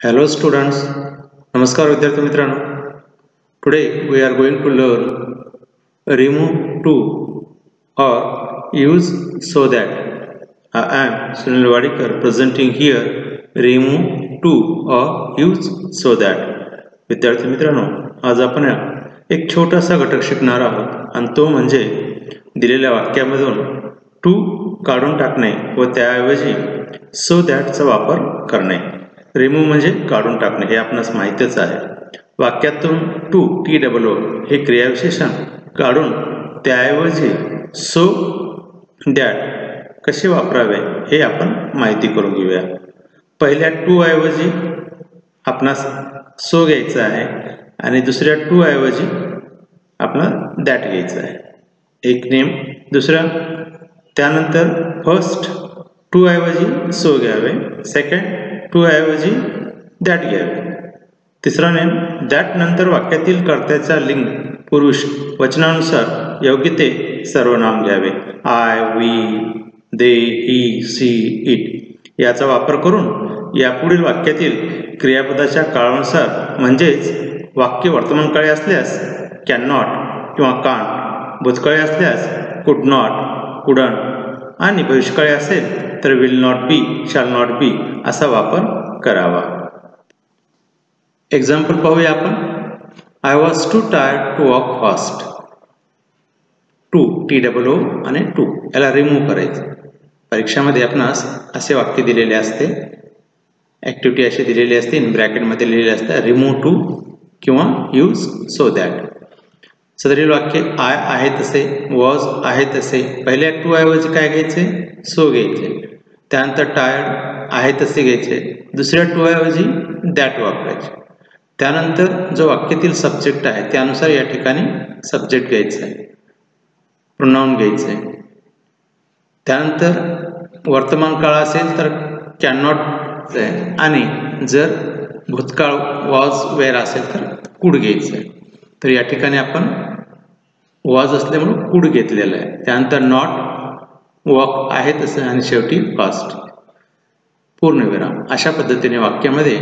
Hello students नमस्कार विद्यार्थी मित्रांनो today we are going to learn remove too or use so that I am Sunil Wadekar presenting here remove too or use so that विद्यार्थी मित्रांनो आज आपण एक छोटासा घटक शिकणार आहोत. आणि तो म्हणजे दिलेल्या वाक्यामधून टू काढून टाकणे व त्याऐवजी सो दॅटचा वापर करणे. रिमूव्ह म्हणजे काढून टाकणे हे आपणास माहीतच आहे. वाक्यातून टू टी डबल ओ हे क्रियाविशेषण काढून त्याऐवजी सो दॅट कसे वापरावे हे आपण माहिती करून घेऊया. पहिल्या टू ऐवजी आपणास सो घ्यायचं आहे आणि दुसऱ्या टू ऐवजी आपणास दॅट घ्यायचं आहे. एक नेम दुसरा त्यानंतर फर्स्ट टू ऐवजी सो घ्यावे. सेकंड टू ऐवजी दॅट घ्यावे तिसरा नेम दॅट नंतर वाक्यातील कर्त्याचा लिंग पुरुष वचनानुसार योग्य ते सर्वनाम घ्यावे. I we they he she it याचा वापर करून यापुढील वाक्यातील क्रियापदाच्या काळानुसार म्हणजेच वाक्य वर्तमानकाळी असल्यास कॅन नॉट किंवा कान भूतकाळी असल्यास कुड नॉट कुडन आणि भविष्यकाळी असेल तर विल नॉट बी शाल नॉट बी असा वापर करावा. एक्झाम्पल पाहूया आपण. I was too tired to walk fast too T double O आणि टू याला रिमूव्ह करायचं. परीक्षामध्ये आपणास असे वाक्य दिलेले असते. ॲक्टिव्हिटी अशी दिलेली असते. इन ब्रॅकेटमध्ये लिहिलेले असते. रिमूव्ह टू किंवा यूज सो दॅट सदरील वाक्य आय आहे तसे वॉज आहे तसे. पहिल्या टू ऐवजी काय घ्यायचे? सो घ्यायचे. त्यानंतर टायर्ड आहे तसे घ्यायचे. दुसऱ्या टू दॅट वापरायचे. त्यानंतर जो वाक्यातील सब्जेक्ट आहे त्यानुसार या ठिकाणी सब्जेक्ट घ्यायचं आहे. प्रोनाऊन घ्यायचं आहे. त्यानंतर वर्तमान काळ असेल तर कॅन नॉट आणि जर भूतकाळ वॉज वेअर असेल तर कुड घ्यायचं आहे. तर या ठिकाणी आपण वॉज असल्यामुळे कुड घेतलेलं आहे. त्यानंतर नॉट वॉक आहे तसं आणि शेवटी फास्ट. पूर्णविराम अशा पद्धतीने वाक्यामध्ये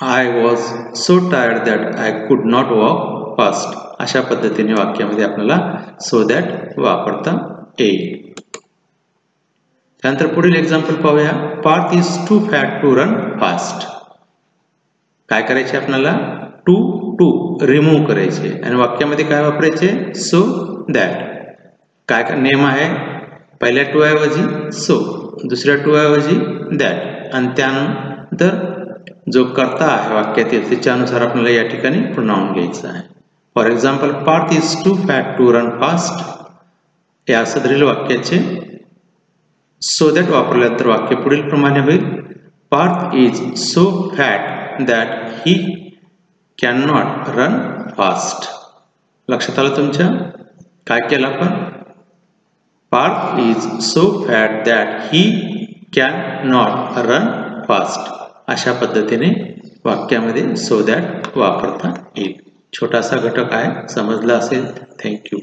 I was so tired that I could not walk fast अशा पद्धतीने वाक्यामध्ये आपल्याला सो दॅट वापरता येईल. त्यानंतर पुढील एक्झाम्पल पाहूया. Parth is too fat to run fast काय करायचे आपल्याला? टू टू रिमूव्ह करायचे. आणि वाक्यामध्ये काय वापरायचे? सो दॅट काय नेम आहे? पहिल्या टू ऐवजी सो दुसऱ्या टू ऐवजी दॅट आणि त्यानंतर जो करता आहे वाक्यातील त्याच्यानुसार आपल्याला या ठिकाणी प्रोनाऊन घ्यायचं आहे. For example Parth is too fat to run fast या सदरील वाक्याचे. सो दॅट वापरल्यानंतर वाक्य पुढील प्रमाणे होईल. Parth is so fat that he can not run fast लक्षात आलं तुमच्या? काय केलं आपण? Parth is so fat that he can not run fast अशा पद्धतीने वाक्यामध्ये सो दॅट वापरता येईल. छोटासा घटक आहे समजला असेल थँक्यू